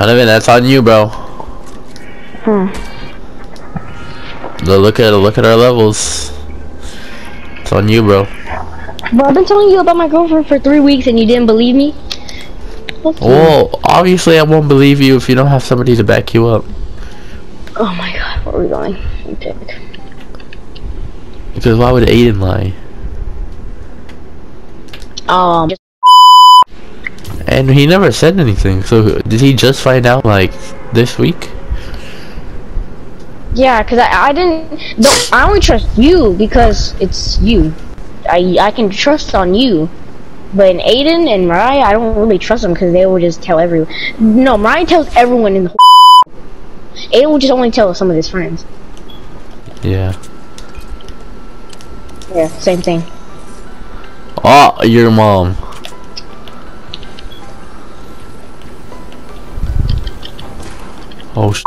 Donovan, that's on you, bro. Hmm. Look at look at our levels. It's on you, bro. Bro, I've been telling you about my girlfriend for three weeks and you didn't believe me. Well, obviously I won't believe you if you don't have somebody to back you up. Oh my god, where are we going? Because why would Aiden lie? Um, And he never said anything. So did he just find out like this week? yeah, cause I I didn't. No, I only trust you because it's you. I I can trust on you. But in Aiden and Mariah, I don't really trust them because they will just tell everyone. No, Mariah tells everyone in the whole. Aiden will just only tell some of his friends. Yeah. Yeah, same thing. Oh, your mom. Oh sh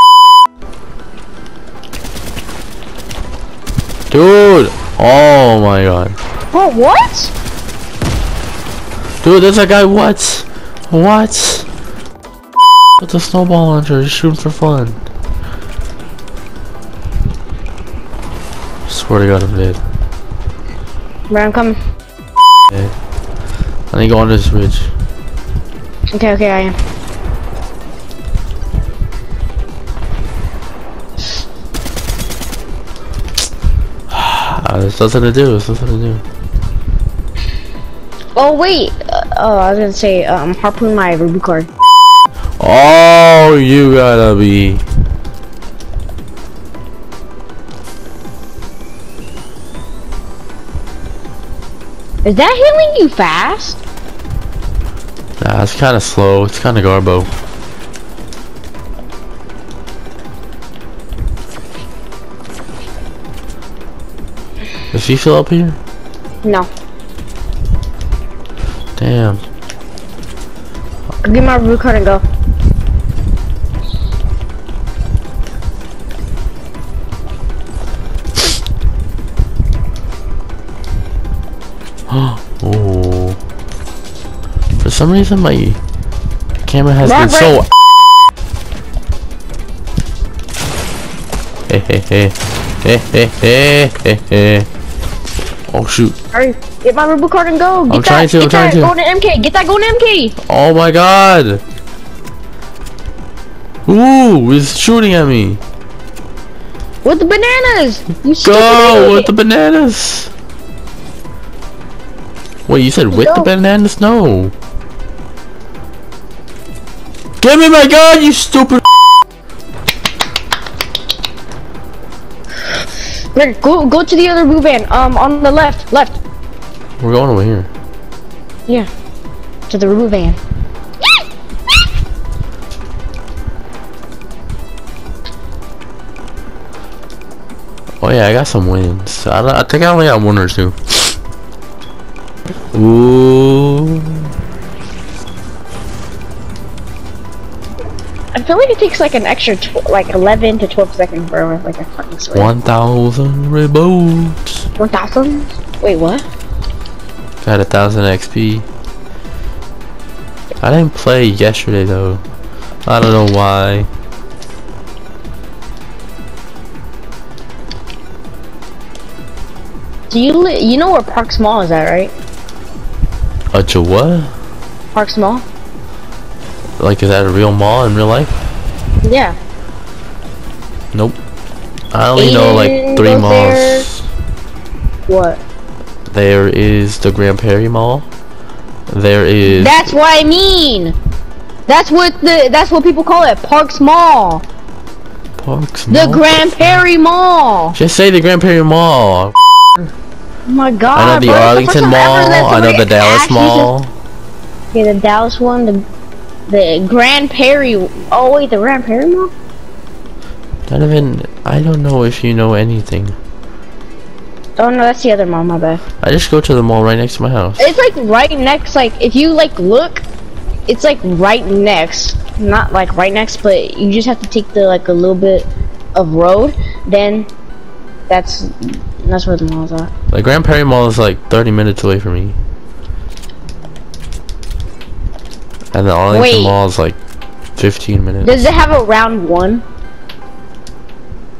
Dude! Oh my god. Bro, what? Dude, there's a guy what? What? With a snowball launcher, just shooting for fun. Swear to god I'm dead. Bro, I'm coming. I need to go on this ridge. Okay, okay, I am. There's nothing to do, there's nothing to do. Oh wait. Uh, oh, I was gonna say um harpoon my reboot card. Oh, you gotta be. Is that healing you fast? Nah, it's kinda slow, it's kinda garbo. Is he still up here? No. Damn. Get my root card and go. oh. For some reason, my camera has been so. Hey, hey, hey. Hey, hey, hey, hey, hey. Oh, shoot. Hurry, get my reboot card and go. Get I'm that, trying to, get I'm trying that to. golden MK. Get that golden MK. Oh my god! Ooh, he's shooting at me. With the bananas. You Go with the bananas. Wait, you said with the bananas? No. Give me my gun, you stupid. Rick, go go to the other blue van. Um, on the left, left. We're going over here. Yeah. To the blue van. Oh yeah, I got some wins. I, I think I only got one or two. Ooh. I feel like it takes like an extra tw like 11 to 12 seconds for like a fucking swing. 1,000 reboots. 1,000? Wait, what? Got a thousand XP. I didn't play yesterday though. I don't know why. Do you li you know where Park Mall is at, right? A j- what? Park Mall? Like is that a real mall in real life? Yeah. Nope. I only know like three malls. What? There is the Grand Prairie Mall. There is That's what I mean. That's what the that's what people call it. Parks Mall. Parks Mall. The Grand Prairie Mall. Just say the Grand Prairie Mall. Oh my god. I know the bro, Arlington Mall. I know the Dallas Mall. Okay, the Dallas one, the the Grand Prairie. Oh wait, the Grand Prairie Mall. Donovan, I don't know if you know anything. Oh no, that's the other mall. My bad. I just go to the mall right next to my house. It's like right next. Like if you like look, it's like right next. Not like right next, but you just have to take the like a little bit of road. Then that's that's where the mall's at. The Grand Prairie Mall is like 30 minutes away from me. And the Arlington. Mall is like 15 minutes. Does it have a Round1?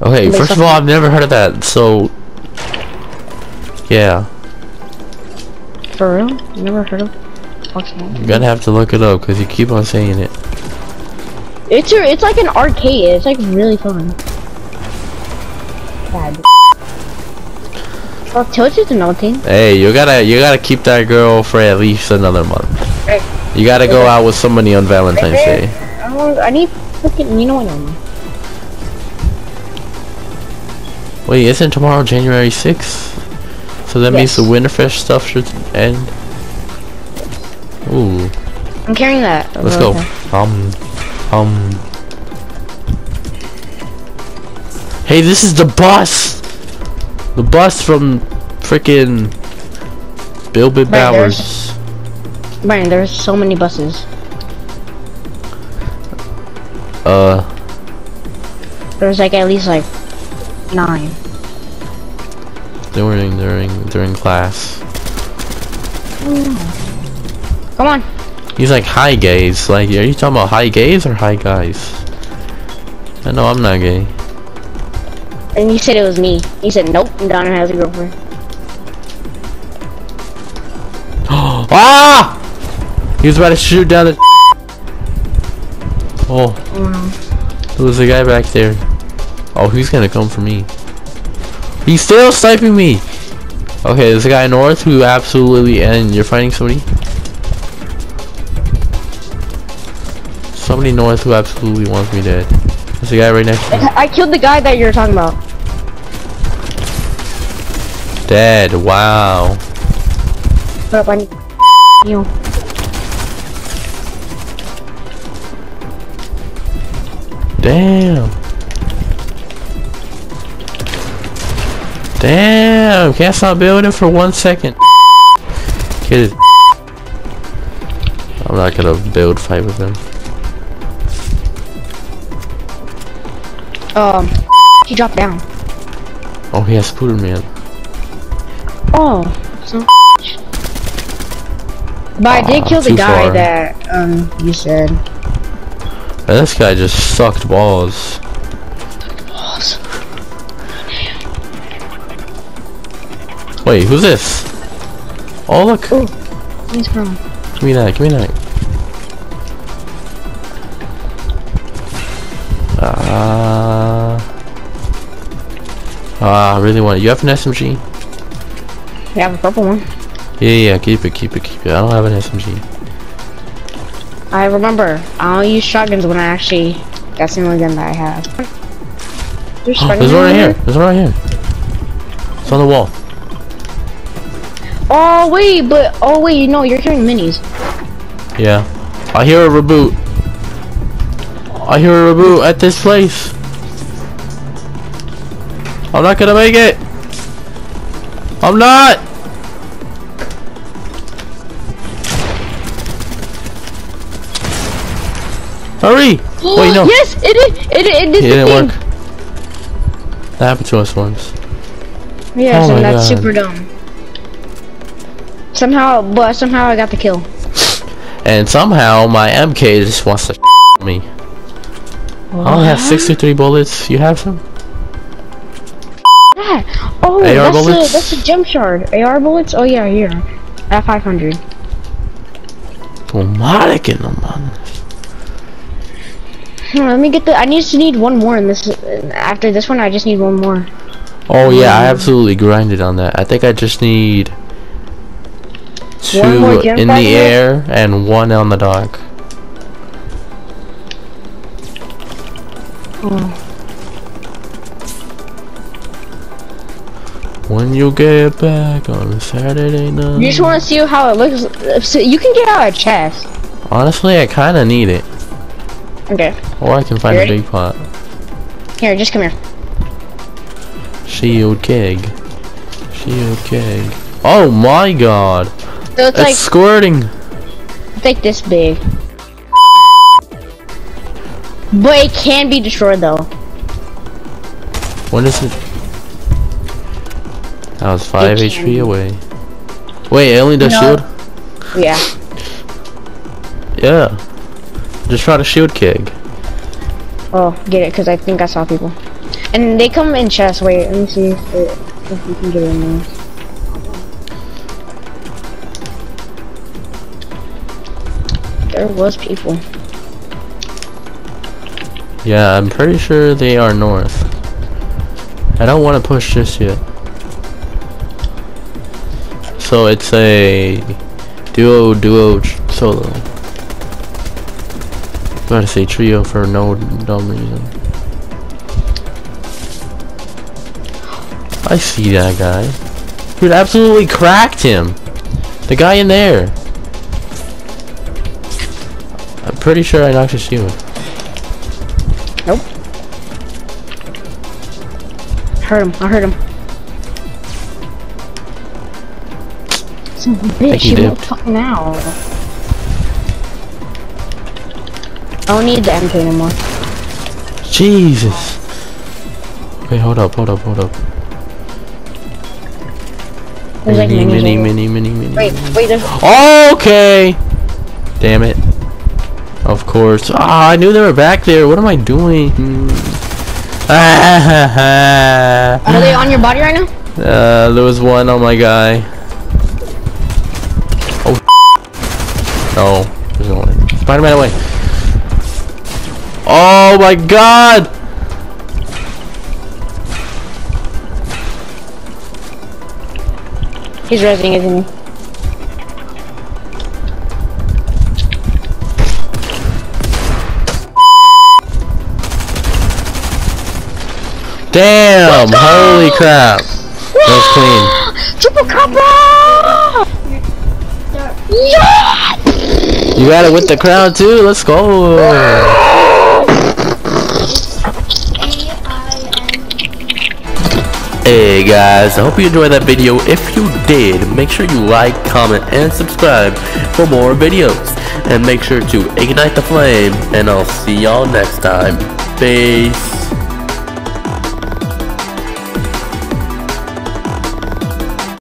Okay, first of all, I've never heard of that, so... Yeah, For real? You never heard of Pokemon? you're gonna have to look it up, because you keep on saying it. It's a, it's like an arcade. It's like really fun. Bad. Well, Tilted another thing. Hey, you gotta, you gotta keep that girl for at least another month. Right. You gotta go out with somebody on Valentine's Right Day. I, want, I need freaking. You know what I know. Wait, isn't tomorrow January 6th? So that means the Winterfest stuff should end? Ooh, I'm carrying that. let's Oh, go. okay. Um, um. Hey, this is the bus! The bus from freaking Bill Bit Right, Bowers. Brian, there's so many buses. Uh, There's like at least like nine. during, during, during class. Come on. He's like, high gays. Like, are you talking about high gays or high guys? I know I'm not gay. And you said it was me. You said nope. Donna has a girlfriend. ah! He was about to shoot down the. Oh, there was a guy back there. Oh, he's gonna come for me. He's still sniping me. Okay, there's a guy north who absolutely, and you're fighting somebody. Somebody north who absolutely wants me dead. There's a guy right next to me. I killed the guy that you're talking about. Dead. Wow. Up, I need you. Damn. Damn. Can't stop building for one second. Kid. I'm not gonna build fight with him. Um, he dropped down. Oh, he has Spooder Man. Oh, so. But I did kill the guy far. that um you said. And this guy just sucked balls. Wait, who's this? Oh, look. Ooh. He's from. Give me that, give me that. Ah. Ah, I really want it. You have an SMG? I have a purple one. Yeah, yeah, keep it, keep it, keep it. I don't have an SMG. I remember. I don't use shotguns when I actually. That's the only gun that I have. There's, Oh, there's one right here. There's one right here. It's on the wall. Oh wait, but oh wait, no, you're hearing minis. Yeah. I hear a reboot. I hear a reboot at this place. I'm not gonna make it. I'm not. Hurry! Wait, no. Yes, it did. It it, it did It the didn't thing. work. That happened to us once. Yes, Oh my and that's God. super dumb. Somehow, but somehow I got the kill. And somehow my MK just wants to me. I only have 63 bullets. You have some? That. Oh, AR that's bullets? a that's a jump shard. AR bullets? Oh yeah, here. At 500. Automatic man. Let me get the. I need to need one more in this. After this one, I just need one more. Oh yeah, I absolutely grinded on that. I think I just need two in the fragment? air and one on the dock. Oh. When you get back on Saturday night. You just want to see how it looks. So you can get out a chest. Honestly, I kind of need it. Okay. Or I can find a big pot. Here, just come here. Shield keg. Shield keg. Oh my god. So it's It's like squirting. it's like this big. But it can be destroyed though. When is it? That was 5 It HP be. away. Wait, it only does No. shield? Yeah. Yeah. Just try to shield keg. Oh, get it, because I think I saw people. And they come in chest. Wait, let me see if, it, if we can get in there. There was people. Yeah, I'm pretty sure they are north. I don't want to push just yet. So it's a duo, duo, solo. I'm about to say trio for no dumb reason. I see that guy. Dude, absolutely cracked him. The guy in there. I'm pretty sure I knocked his shield. Nope. Hurt him. I hurt him. Son of a bitch, he he won't talk fucking I don't need the MK anymore. Jesus. Wait, hold up, hold up, hold up. There's like mini, minis mini, mini, mini, mini. Wait, wait, there's Okay. Damn it. Of course. Ah, I knew they were back there. What am I doing? Are they on your body right now? uh, there was one on my guy. Oh. No. There's no one. Spider-Man away. Oh my god! He's resing, isn't he? Damn! Holy crap! That was clean. Triple combo! Yeah! You got it with the crowd too. Let's go. Guys, I hope you enjoyed that video. If you did, make sure you like, comment, and subscribe for more videos. And make sure to ignite the flame, and I'll see y'all next time. Peace.